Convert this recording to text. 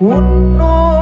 温暖。